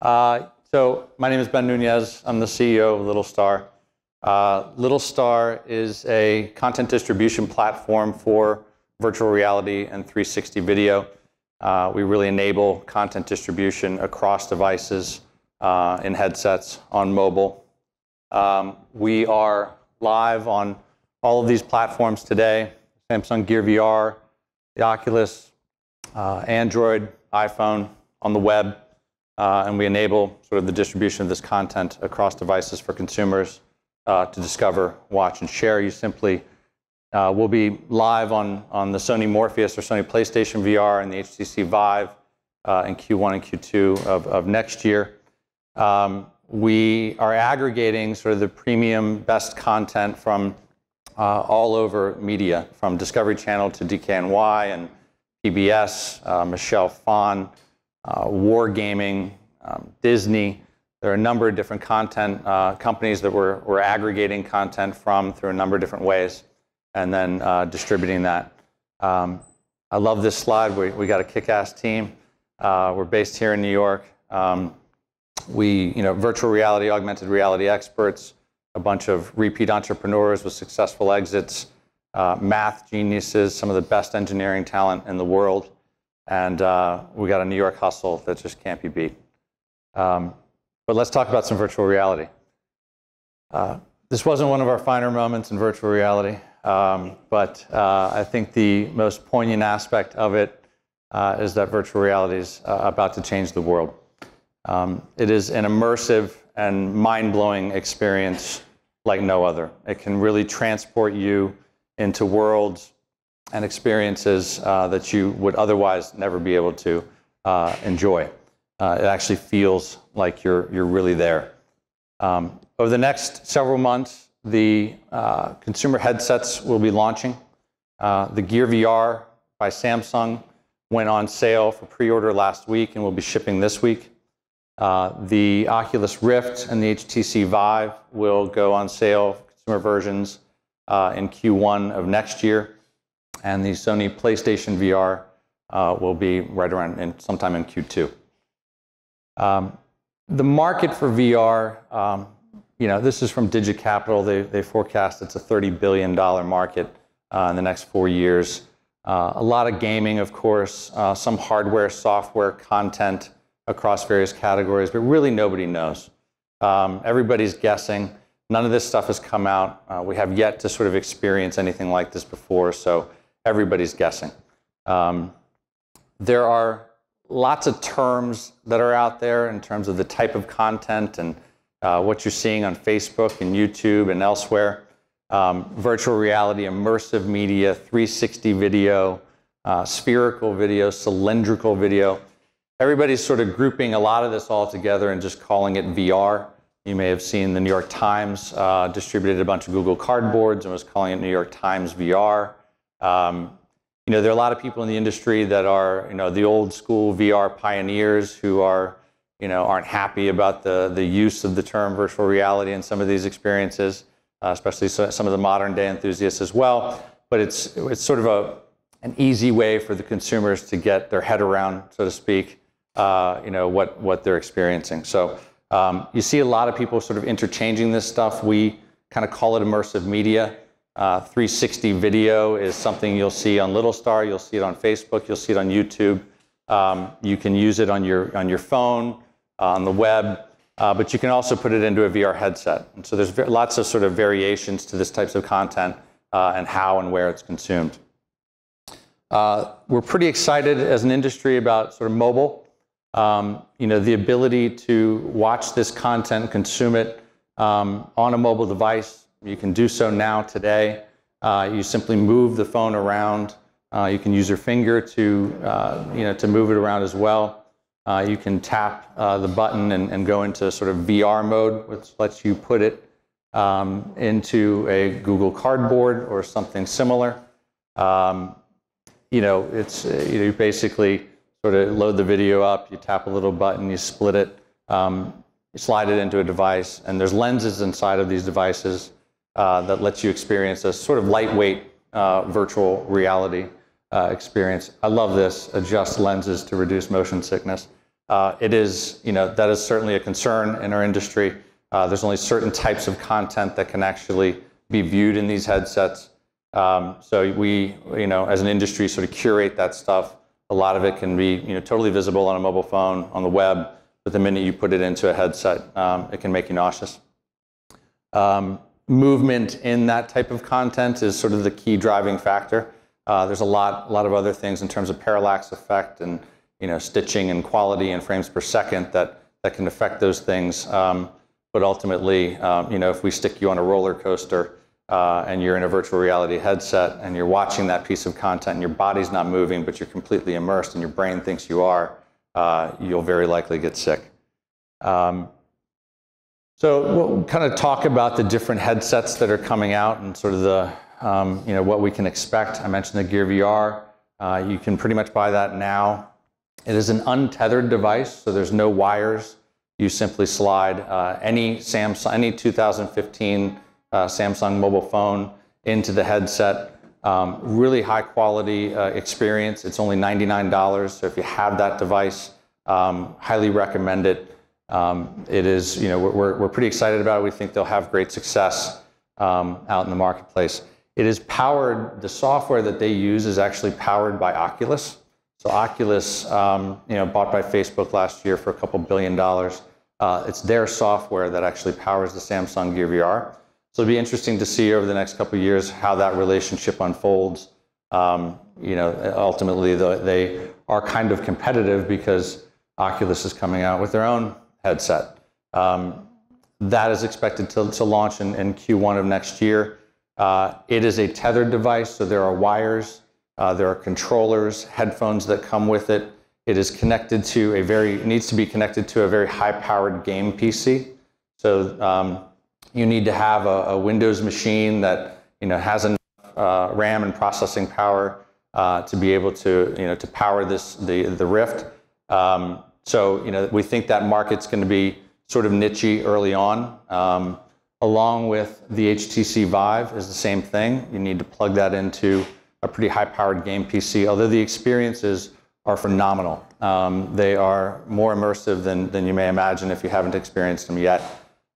Uh, so my name is Ben Nunez. I'm the CEO of Littlstar. Uh, Littlstar is a content distribution platform for virtual reality and 360 video. Uh, we really enable content distribution across devices, uh, in headsets, on mobile. Um, we are live on all of these platforms today, Samsung Gear VR, the Oculus, uh, Android, iPhone, on the web, uh, and we enable sort of the distribution of this content across devices for consumers uh, to discover, watch, and share. You simply uh, will be live on, on the Sony Morpheus or Sony PlayStation VR and the HTC Vive uh, in Q1 and Q2 of, of next year. Um, we are aggregating sort of the premium best content from uh, all over media, from Discovery Channel to DKNY and PBS, uh, Michelle Phan, uh, Wargaming, um, Disney. There are a number of different content uh, companies that we're, we're aggregating content from through a number of different ways and then uh, distributing that. Um, I love this slide. We, we got a kick-ass team. Uh, we're based here in New York. Um, we, you know, virtual reality, augmented reality experts, a bunch of repeat entrepreneurs with successful exits, uh, math geniuses, some of the best engineering talent in the world, and uh, we got a New York hustle that just can't be beat. Um, but let's talk about some virtual reality. Uh, this wasn't one of our finer moments in virtual reality, um, but uh, I think the most poignant aspect of it uh, is that virtual reality is uh, about to change the world. Um, it is an immersive and mind-blowing experience like no other. It can really transport you into worlds and experiences uh, that you would otherwise never be able to uh, enjoy. Uh, it actually feels like you're, you're really there. Um, over the next several months, the uh, consumer headsets will be launching. Uh, the Gear VR by Samsung went on sale for pre-order last week and will be shipping this week. Uh, the Oculus Rift and the HTC Vive will go on sale, consumer versions, uh, in Q1 of next year. And the Sony PlayStation VR uh, will be right around in, sometime in Q2. Um, the market for VR, um, you know, this is from Digi-Capital. They, they forecast it's a $30 billion market uh, in the next four years. Uh, a lot of gaming, of course, uh, some hardware, software, content, across various categories, but really nobody knows. Um, everybody's guessing. None of this stuff has come out. Uh, we have yet to sort of experience anything like this before, so everybody's guessing. Um, there are lots of terms that are out there in terms of the type of content and uh, what you're seeing on Facebook and YouTube and elsewhere. Um, virtual reality, immersive media, 360 video, uh, spherical video, cylindrical video. Everybody's sort of grouping a lot of this all together and just calling it VR. You may have seen the New York Times uh, distributed a bunch of Google Cardboards and was calling it New York Times VR. Um, you know, there are a lot of people in the industry that are, you know, the old school VR pioneers who are, you know, aren't happy about the, the use of the term virtual reality in some of these experiences, uh, especially some of the modern day enthusiasts as well. But it's, it's sort of a, an easy way for the consumers to get their head around, so to speak, uh, you know, what, what they're experiencing. So um, you see a lot of people sort of interchanging this stuff. We kind of call it immersive media. Uh, 360 video is something you'll see on Littlstar. You'll see it on Facebook. You'll see it on YouTube. Um, you can use it on your, on your phone, uh, on the web, uh, but you can also put it into a VR headset. And so there's lots of sort of variations to this types of content uh, and how and where it's consumed. Uh, we're pretty excited as an industry about sort of mobile um, you know, the ability to watch this content, consume it um, on a mobile device. You can do so now today. Uh, you simply move the phone around. Uh, you can use your finger to, uh, you know, to move it around as well. Uh, you can tap uh, the button and, and, go into sort of VR mode, which lets you put it um, into a Google Cardboard or something similar. Um, you know, it's you know, basically sort of load the video up, you tap a little button, you split it, um, you slide it into a device, and there's lenses inside of these devices uh, that lets you experience a sort of lightweight uh, virtual reality uh, experience. I love this, adjust lenses to reduce motion sickness. uh, it is, you know, that is certainly a concern in our industry. Uh, there's only certain types of content that can actually be viewed in these headsets. Um, so we, you know, as an industry, sort of curate that stuff. A lot of it can be, you know, totally visible on a mobile phone, on the web, but the minute you put it into a headset, um, it can make you nauseous. Um, movement in that type of content is sort of the key driving factor. Uh, there's a lot, a lot of other things in terms of parallax effect and you know, stitching and quality and frames per second that, that can affect those things. Um, but ultimately, um, you know, if we stick you on a roller coaster uh, and you're in a virtual reality headset and you're watching that piece of content and your body's not moving, but you're completely immersed and your brain thinks you are, uh, you'll very likely get sick. Um, so we'll kind of talk about the different headsets that are coming out and sort of the, um, you know, what we can expect. I mentioned the Gear VR. Uh, you can pretty much buy that now. It is an untethered device, so there's no wires. You simply slide uh, any Samsung, any 2015 uh, Samsung mobile phone into the headset. Um, really high quality experience. It's only $99, so if you have that device, um, highly recommend it. Um, it is, you know, we're, we're pretty excited about it. We think they'll have great success um, out in the marketplace. It is powered, the software that they use is actually powered by Oculus. So Oculus, um, you know, bought by Facebook last year for a couple billion dollars. Uh, it's their software that actually powers the Samsung Gear VR. So it'll be interesting to see over the next couple years how that relationship unfolds. Um, you know, ultimately the, they are kind of competitive because Oculus is coming out with their own headset. Um, that is expected to, to launch in, in, Q1 of next year. Uh, it is a tethered device, so there are wires, uh, there are controllers, headphones that come with it. It is connected to a very, needs to be connected to a very high-powered game PC. So um, you need to have a, a, Windows machine that you know has enough uh, RAM and processing power uh, to be able to you know to power this the the Rift. Um, so you know we think that market's going to be sort of nichey early on. Um, along with the HTC Vive is the same thing. You need to plug that into a pretty high-powered game PC. Although the experiences are phenomenal, um, they are more immersive than than you may imagine if you haven't experienced them yet.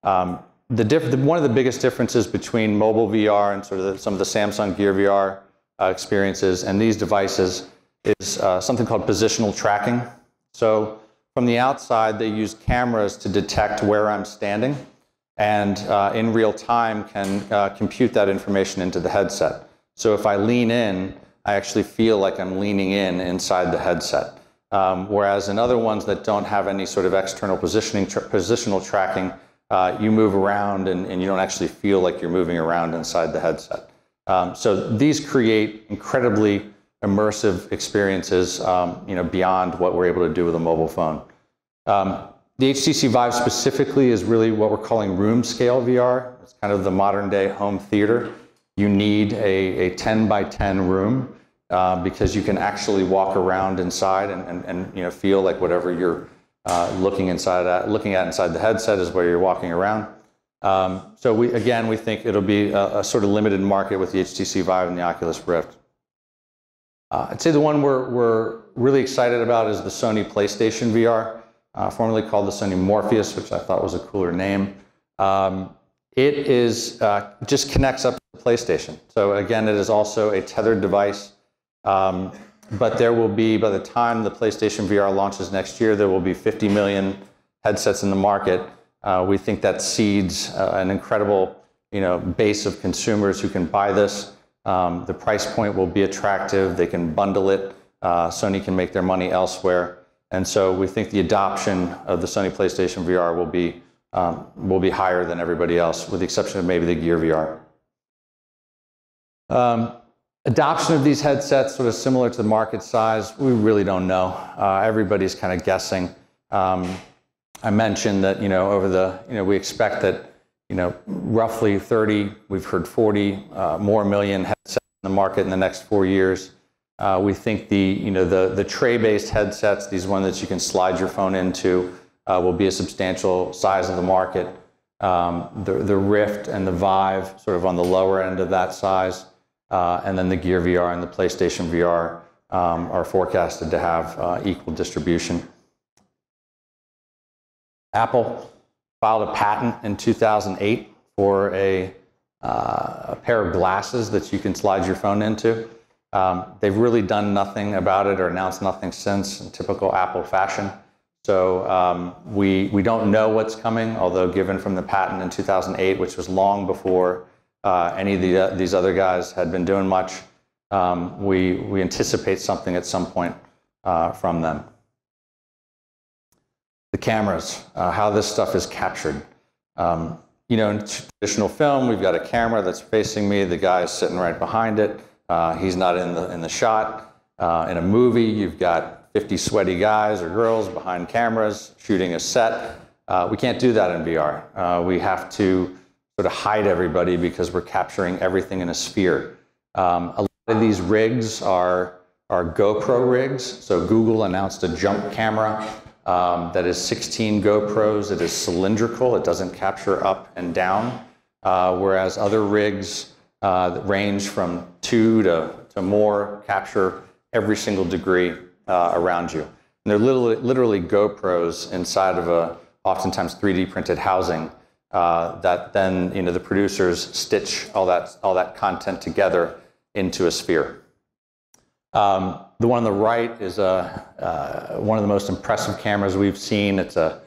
Um, the, one of the biggest differences between mobile VR and sort of the, some of the Samsung Gear VR uh, experiences and these devices is uh, something called positional tracking. So from the outside, they use cameras to detect where I'm standing and uh, in real time can uh, compute that information into the headset. So if I lean in, I actually feel like I'm leaning in inside the headset. Um, whereas in other ones that don't have any sort of external positioning positional tracking, uh, you move around and, and, you don't actually feel like you're moving around inside the headset. Um, so these create incredibly immersive experiences, um, you know, beyond what we're able to do with a mobile phone. Um, the HTC Vive specifically is really what we're calling room scale VR. It's kind of the modern day home theater. You need a, a 10 by 10 room uh, because you can actually walk around inside and, and, and you know, feel like whatever you're uh, looking inside at, looking at inside the headset is where you're walking around. Um, so we, again, we think it'll be a, a, sort of limited market with the HTC Vive and the Oculus Rift. Uh, I'd say the one we're, we're really excited about is the Sony PlayStation VR, uh, formerly called the Sony Morpheus, which I thought was a cooler name. Um, it is uh, just connects up to the PlayStation. So again, it is also a tethered device. Um, but there will be, by the time the PlayStation VR launches next year, there will be 50 million headsets in the market. Uh, we think that seeds uh, an incredible you know, base of consumers who can buy this. Um, the price point will be attractive. They can bundle it. Uh, Sony can make their money elsewhere. And so we think the adoption of the Sony PlayStation VR will be, um, will be higher than everybody else, with the exception of maybe the Gear VR. Um, Adoption of these headsets, sort of similar to the market size, we really don't know. Uh, everybody's kind of guessing. Um, I mentioned that, you know, over the, you know, we expect that, you know, roughly 30, we've heard 40 uh, more million headsets in the market in the next four years. Uh, we think the, you know, the, the tray-based headsets, these ones that you can slide your phone into, uh, will be a substantial size of the market. Um, the, the Rift and the Vive, sort of on the lower end of that size. Uh, and then the Gear VR and the PlayStation VR um, are forecasted to have uh, equal distribution. Apple filed a patent in 2008 for a, uh, a pair of glasses that you can slide your phone into. Um, they've really done nothing about it or announced nothing since in typical Apple fashion. So um, we, we don't know what's coming, although given from the patent in 2008, which was long before uh, any of the, uh, these other guys had been doing much, um, we, we anticipate something at some point uh, from them. The cameras, uh, how this stuff is captured. Um, you know, in traditional film, we've got a camera that's facing me, the guy is sitting right behind it, uh, he's not in the, in the shot. Uh, in a movie, you've got 50 sweaty guys or girls behind cameras shooting a set. Uh, we can't do that in VR. Uh, we have to sort of hide everybody because we're capturing everything in a sphere. Um, a lot of these rigs are, are GoPro rigs. So Google announced a jump camera um, that is 16 GoPros. It is cylindrical. It doesn't capture up and down. Uh, whereas other rigs uh, range from two to, to more capture every single degree uh, around you. And they're literally, literally GoPros inside of a oftentimes 3D printed housing uh, that then you know the producers stitch all that all that content together into a sphere. Um, the one on the right is a, uh, one of the most impressive cameras we've seen. It's a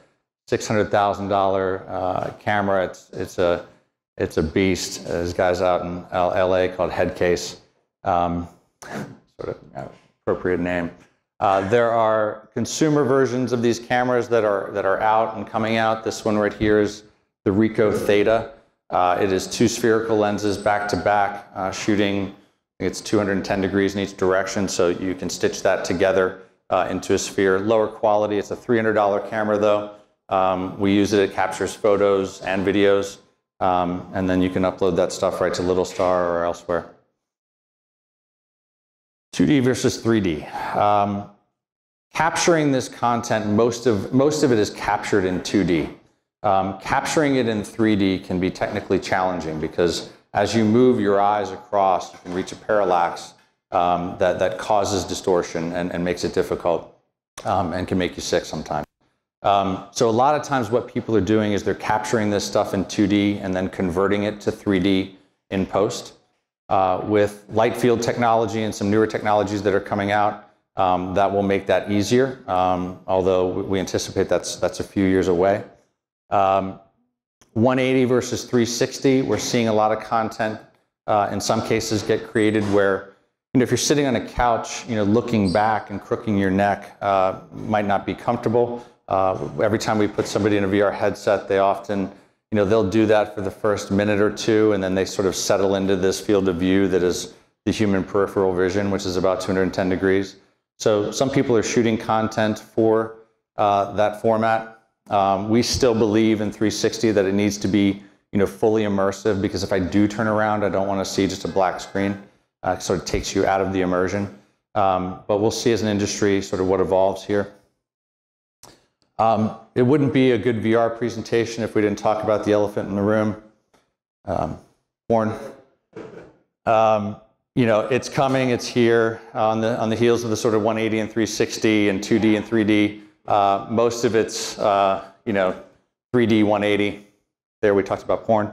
$600,000 uh, camera. It's, it's, a, it's a beast. There's guys out in LA called Headcase, um, sort of uh, appropriate name. Uh, there are consumer versions of these cameras that are, that are out and coming out. This one right here is the Ricoh Theta. Uh, it is two spherical lenses back to back, uh, shooting, it's 210 degrees in each direction, so you can stitch that together uh, into a sphere. Lower quality, it's a $300 camera though. Um, we use it, it captures photos and videos, um, and then you can upload that stuff right to Littlstar or elsewhere. 2D versus 3D. Um, capturing this content, most of, most of it is captured in 2D. Um, capturing it in 3D can be technically challenging because as you move your eyes across, you can reach a parallax um, that, that causes distortion and, and makes it difficult um, and can make you sick sometimes. Um, so a lot of times what people are doing is they're capturing this stuff in 2D and then converting it to 3D in post uh, with light field technology and some newer technologies that are coming out um, that will make that easier, um, although we anticipate that's, that's a few years away. Um, 180 versus 360, we're seeing a lot of content uh, in some cases get created where you know, if you're sitting on a couch, you know, looking back and crooking your neck uh, might not be comfortable. Uh, every time we put somebody in a VR headset, they often you know, they'll do that for the first minute or two, and then they sort of settle into this field of view that is the human peripheral vision, which is about 210 degrees. So some people are shooting content for uh, that format. Um, we still believe in 360 that it needs to be, you know, fully immersive because if I do turn around, I don't want to see just a black screen. Uh, so it takes you out of the immersion. Um, but we'll see as an industry sort of what evolves here. Um, it wouldn't be a good VR presentation if we didn't talk about the elephant in the room. Um, porn. Um, you know, it's coming, it's here on the, on the heels of the sort of 180 and 360 and 2D and 3D. Uh, most of it's, uh, you know, 3D 180. There we talked about porn.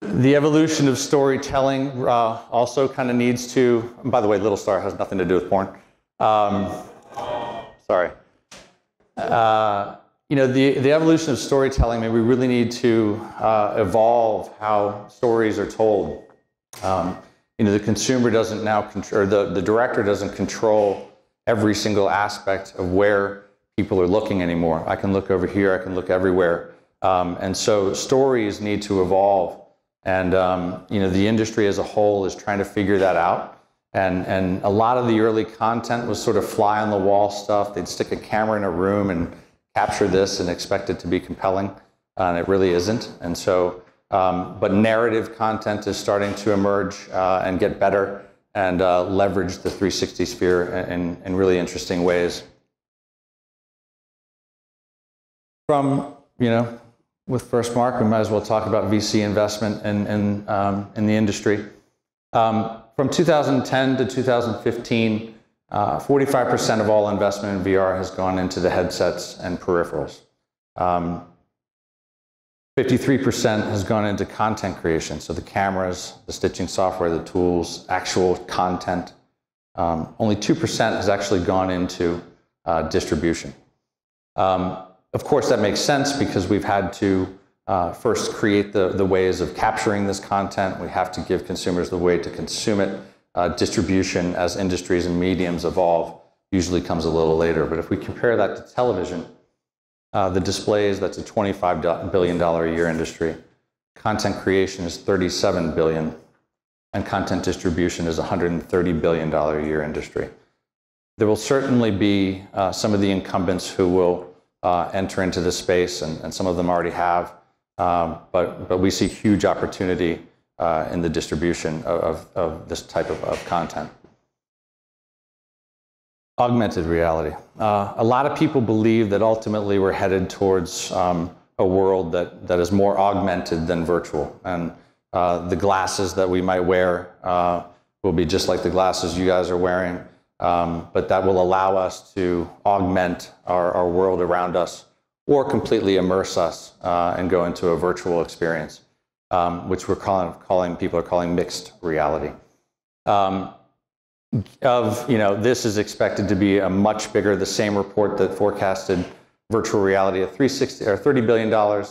The evolution of storytelling uh, also kind of needs to, by the way, Littlstar has nothing to do with porn. Um, sorry uh, you know, the, the evolution of storytelling, I mean, we really need to uh, evolve how stories are told. Um, you know, the consumer doesn't now control, or the, the director doesn't control every single aspect of where people are looking anymore. I can look over here, I can look everywhere. Um, and so stories need to evolve. And, um, you know, the industry as a whole is trying to figure that out. And, and a lot of the early content was sort of fly on the wall stuff. They'd stick a camera in a room and capture this and expect it to be compelling, uh, and it really isn't. And so, um, but narrative content is starting to emerge uh, and get better and uh, leverage the 360 sphere in, in really interesting ways. From, you know, with FirstMark, we might as well talk about VC investment in, in, um, in the industry. Um, from 2010 to 2015, uh, 45% of all investment in VR has gone into the headsets and peripherals. Um, 53% has gone into content creation, so the cameras, the stitching software, the tools, actual content. Um, only 2% has actually gone into uh, distribution. Um, of course, that makes sense because we've had to uh, first create the, the ways of capturing this content. We have to give consumers the way to consume it. Uh, distribution as industries and mediums evolve usually comes a little later. But if we compare that to television, uh, the displays, that's a $25 billion a year industry. Content creation is 37 billion, and content distribution is a $130 billion a year industry. There will certainly be uh, some of the incumbents who will uh, enter into this space, and, and, some of them already have. Um, but, but we see huge opportunity uh, in the distribution of, of, of this type of, of, content. Augmented reality. Uh, a lot of people believe that ultimately we're headed towards um, a world that, that is more augmented than virtual. And uh, the glasses that we might wear uh, will be just like the glasses you guys are wearing. Um, but that will allow us to augment our, our world around us or completely immerse us uh, and go into a virtual experience, um, which we're calling, calling, people are calling mixed reality. Of, you know, this is expected to be a much bigger, the same report that forecasted virtual reality at 360 or $30 billion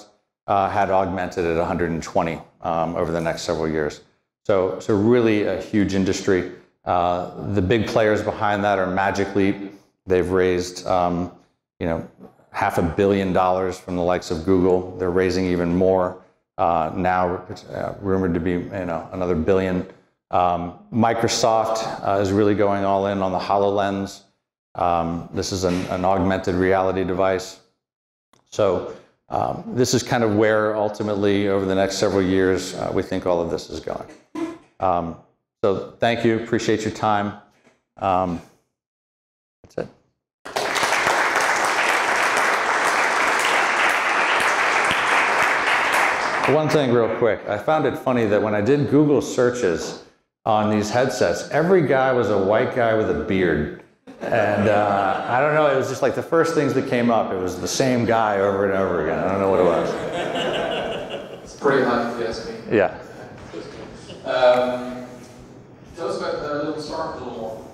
uh, had augmented at 120 um, over the next several years. So, so really a huge industry. Uh, the big players behind that are Magic Leap. They've raised, um, you know, half a billion dollars from the likes of Google. They're raising even more uh, now, uh, rumored to be, you know, another billion. Um, Microsoft uh, is really going all in on the HoloLens. Um, this is an, an, augmented reality device. So um, this is kind of where ultimately over the next several years uh, we think all of this is going. Um, so thank you. Appreciate your time. Um, that's it. One thing, real quick. I found it funny that when I did Google searches on these headsets, every guy was a white guy with a beard. And uh, I don't know, it was just like the first things that came up. It was the same guy over and over again. I don't know what it was. It's pretty hot, if you ask me. Yeah. Um, Tell us about the Littlstar a little more.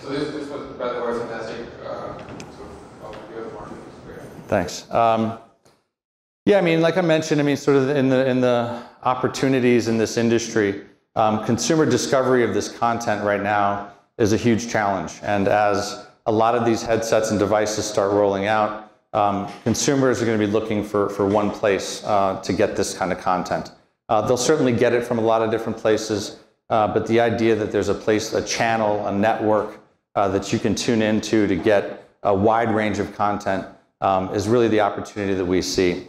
So this, this was, by the way, fantastic uh, sort of overview of the market. Thanks. Um, yeah, I mean, like I mentioned, I mean, sort of in the in the opportunities in this industry, um, consumer discovery of this content right now is a huge challenge. And as a lot of these headsets and devices start rolling out, um, consumers are going to be looking for for one place uh, to get this kind of content. Uh, they'll certainly get it from a lot of different places. Uh, but the idea that there's a place, a channel, a network uh, that you can tune into to get a wide range of content um, is really the opportunity that we see.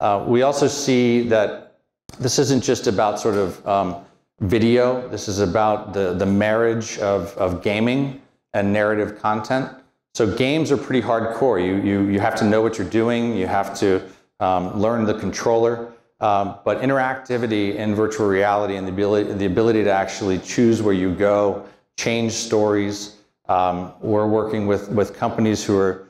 Uh, we also see that this isn't just about sort of um, video. This is about the, the marriage of, of gaming and narrative content. So games are pretty hardcore. You, you, you have to know what you're doing. You have to um, learn the controller. Um, but interactivity in virtual reality and the ability, the ability to actually choose where you go, change stories. Um, we're working with, with companies who are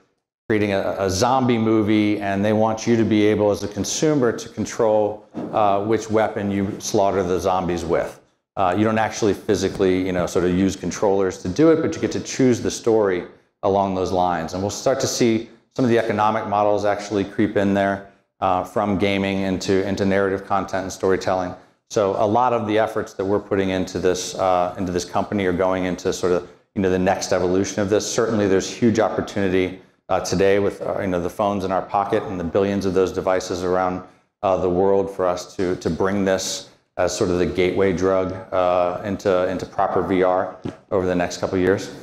creating a, a, zombie movie and they want you to be able as a consumer to control uh, which weapon you slaughter the zombies with. Uh, you don't actually physically, you know, sort of use controllers to do it, but you get to choose the story along those lines. And we'll start to see some of the economic models actually creep in there uh, from gaming into, into narrative content and storytelling. So a lot of the efforts that we're putting into this, uh, into this company are going into sort of you know, the next evolution of this. Certainly there's huge opportunity uh, today with uh, you know, the phones in our pocket and the billions of those devices around uh, the world for us to, to bring this as sort of the gateway drug uh, into, into proper VR over the next couple years.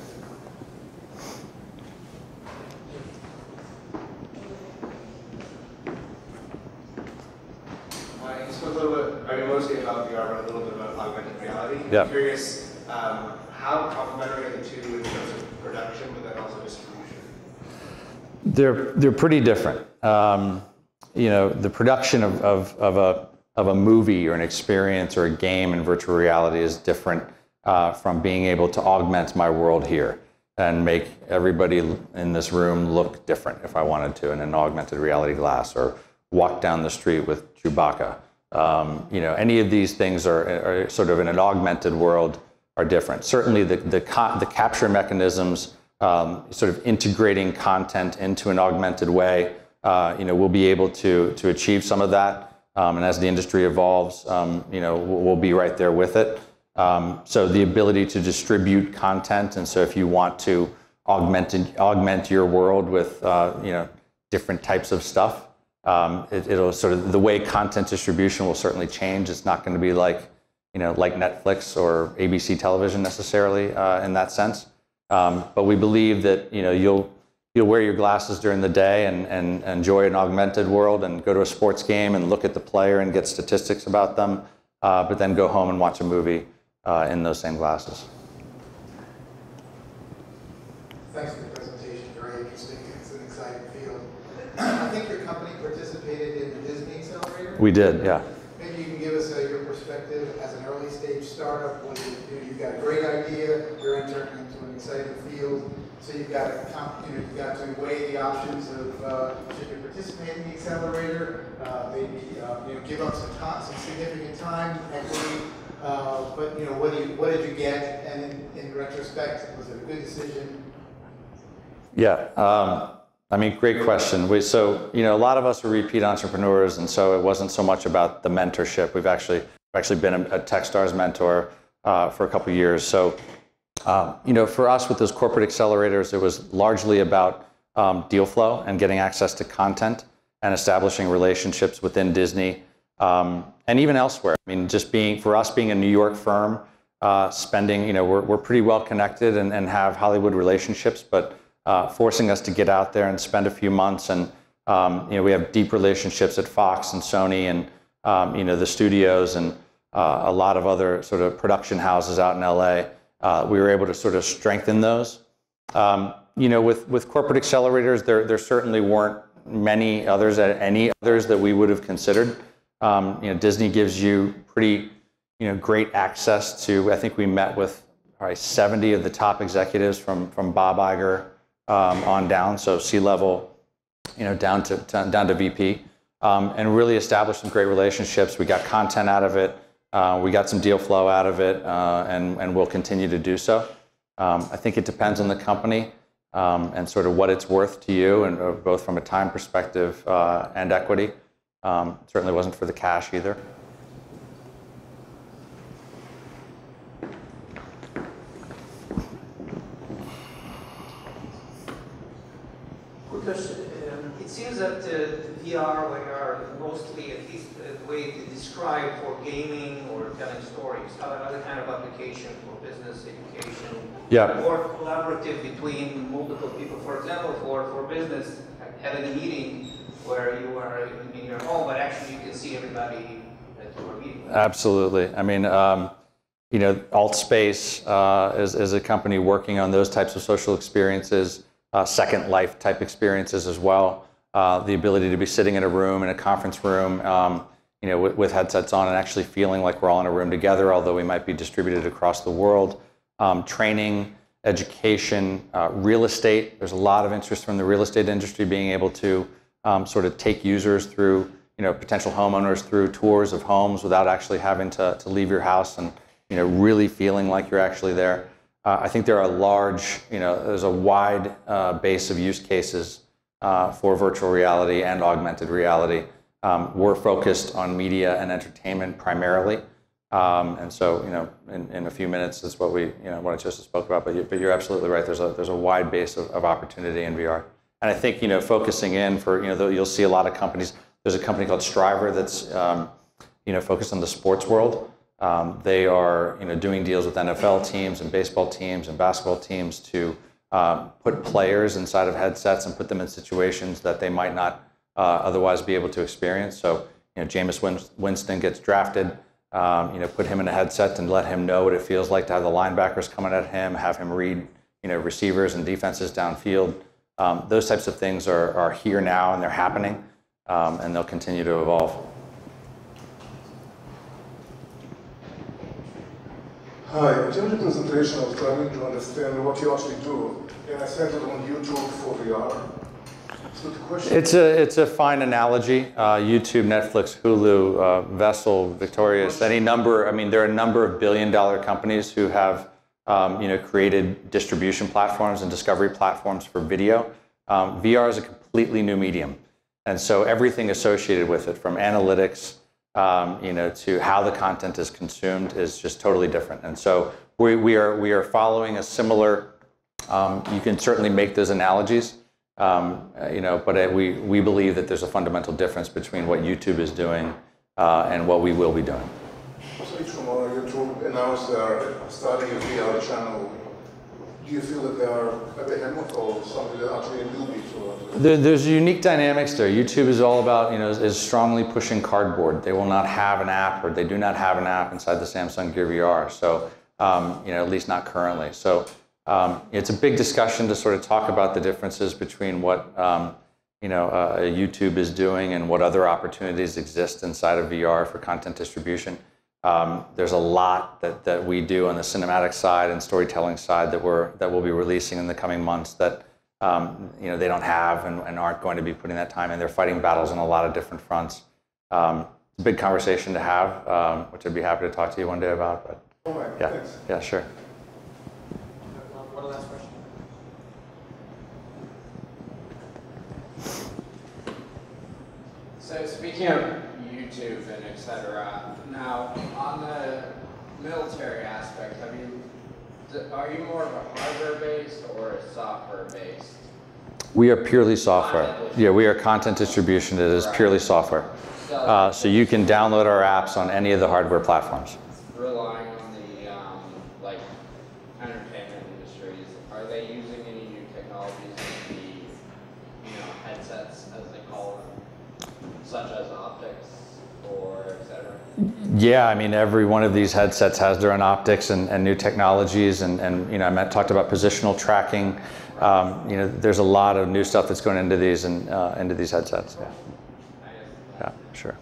Yeah. I'm curious um, how complementary are the two in terms of production, but then also distribution? They're they're pretty different. Um, you know, the production of, of, of a of a movie or an experience or a game in virtual reality is different uh, from being able to augment my world here and make everybody in this room look different if I wanted to in an augmented reality glass or walk down the street with Chewbacca. Um, you know, any of these things are, are, sort of in an augmented world are different. Certainly, the the, the capture mechanisms, um, sort of integrating content into an augmented way, uh, you know, we'll be able to to achieve some of that. Um, and as the industry evolves, um, you know, we'll, we'll be right there with it. Um, so the ability to distribute content, and so if you want to augment augment your world with uh, you know different types of stuff, um, it, will sort of the way content distribution will certainly change. It's not going to be like you know like Netflix or ABC television necessarily uh, in that sense. Um, but we believe that you know you'll you'll wear your glasses during the day and, and enjoy an augmented world and go to a sports game and look at the player and get statistics about them, uh, but then go home and watch a movie uh, in those same glasses. Thanks for the presentation. Very interesting. It's an exciting field. I think your company participated in the Disney Accelerator. We did, yeah. Maybe you can give us uh, your perspective as an early stage startup. What you do, you've got a great idea. You're entering into an exciting field. So you've got to, you know, you've got to weigh the options of uh, participate in the accelerator, uh, maybe uh, you know, give up some time, some significant time, equity, uh, but you know, what, do you, what did you get? And in, in retrospect, was it a good decision? Yeah, um, I mean, great question. We, so, you know, a lot of us are repeat entrepreneurs, and so it wasn't so much about the mentorship. We've actually actually been a, a TechStars mentor uh, for a couple years. So, um, you know, for us with those corporate accelerators, it was largely about um, deal flow and getting access to content and establishing relationships within Disney um, and even elsewhere. I mean, just being for us being a New York firm, uh, spending, you know, we're, we're pretty well connected and, and have Hollywood relationships, but uh, forcing us to get out there and spend a few months. And, um, you know, we have deep relationships at Fox and Sony and, um, you know, the studios and uh, a lot of other sort of production houses out in LA. Uh, we were able to sort of strengthen those. Um, you know, with, with corporate accelerators, there, there certainly weren't many others, any others that we would have considered. Um, you know, Disney gives you pretty, you know, great access to. I think we met with probably 70 of the top executives from from Bob Iger um, on down, so C level, you know, down to, to down to VP, um, and really established some great relationships. We got content out of it. Uh, we got some deal flow out of it, uh, and and we'll continue to do so. Um, I think it depends on the company. Um, and sort of what it's worth to you, and uh, both from a time perspective uh, and equity. Um, certainly wasn't for the cash either. Because um, it seems that VR, VR, mostly, at least the way it's describe for gaming or telling stories, other kind of application for business, education, yeah. more collaborative between multiple people. For example, for, for business, having a meeting where you are in your home, but actually you can see everybody that you are meeting. Absolutely. I mean, um, you know, AltSpace uh, is, is a company working on those types of social experiences, uh, Second Life type experiences as well. Uh, the ability to be sitting in a room, in a conference room, um, you know, with, with, headsets on and actually feeling like we're all in a room together, although we might be distributed across the world. Um, training, education, uh, real estate. There's a lot of interest from the real estate industry being able to um, sort of take users through, you know, potential homeowners through tours of homes without actually having to, to leave your house and, you know, really feeling like you're actually there. Uh, I think there are a large, you know, there's a wide uh, base of use cases uh, for virtual reality and augmented reality. Um, we're focused on media and entertainment primarily. Um, and so, you know, in, in a few minutes, that's what we, you know, what I just spoke about. But, you, but you're absolutely right. There's a, there's a wide base of, of opportunity in VR. And I think you know focusing in for you know you'll see a lot of companies. There's a company called STRIVR that's um, you know focused on the sports world. Um, they are you know doing deals with NFL teams and baseball teams and basketball teams to um, put players inside of headsets and put them in situations that they might not uh, otherwise be able to experience. So you know Jameis Winston gets drafted. Um, you know, put him in a headset and let him know what it feels like to have the linebackers coming at him, have him read, you know, receivers and defenses downfield. Um, those types of things are, are here now and they're happening, um, and they'll continue to evolve. Hi, during the presentation I was trying to understand what you actually do, and I sent it on YouTube for VR. So the question It's a, it's a fine analogy. Uh, YouTube, Netflix, Hulu, uh, Vessel, Victorious, any number, I mean, there are a number of billion dollar companies who have, um, you know, created distribution platforms and discovery platforms for video. Um, VR is a completely new medium. And so everything associated with it, from analytics, um, you know, to how the content is consumed is just totally different. And so we, we, are, we are following a similar, um, you can certainly make those analogies. Um, you know, but uh, we, we believe that there's a fundamental difference between what YouTube is doing uh, and what we will be doing. So tomorrow YouTube announced they are starting a VR channel, do you feel that they are a behemoth or something that actually to There, there's unique dynamics there. YouTube is all about, you know, is, is strongly pushing cardboard. They will not have an app, or they do not have an app inside the Samsung Gear VR. So, um, you know, at least not currently. So, um, it's a big discussion to sort of talk about the differences between what, um, you know, uh, YouTube is doing and what other opportunities exist inside of VR for content distribution. Um, there's a lot that, that we do on the cinematic side and storytelling side that we're that we'll be releasing in the coming months that um, you know they don't have and, and aren't going to be putting that time in. They're fighting battles on a lot of different fronts. Um, it's a big conversation to have, um, which I'd be happy to talk to you one day about. But All right, yeah, thanks. yeah, sure. One last question. So speaking of YouTube and et cetera, now on the military aspect, have you, d- are you more of a hardware based or a software based? We are purely software. Yeah, we are content distribution. It is purely software. Uh, so you can download our apps on any of the hardware platforms. Relying on the um, like entertainment industries, are they using any new technologies in the you know headsets as they call them, such as optics or et cetera? Yeah, I mean, every one of these headsets has their own optics and, and new technologies, and, and you know, I talked about positional tracking. Um, you know, there's a lot of new stuff that's going into these and uh, into these headsets. Yeah, yeah, sure,